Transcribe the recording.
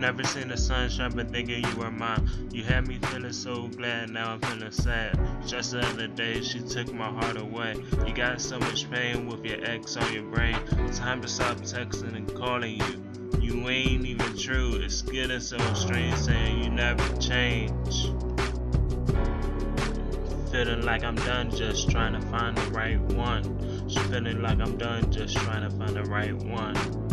Never seen the sunshine, but thinking you were mine. You had me feeling so glad, now I'm feeling sad. Just the other day, she took my heart away. You got so much pain with your ex on your brain. Time to stop texting and calling you. You ain't even true, it's getting so strange saying you never change. Feeling like I'm done just trying to find the right one. Feeling like I'm done just trying to find the right one.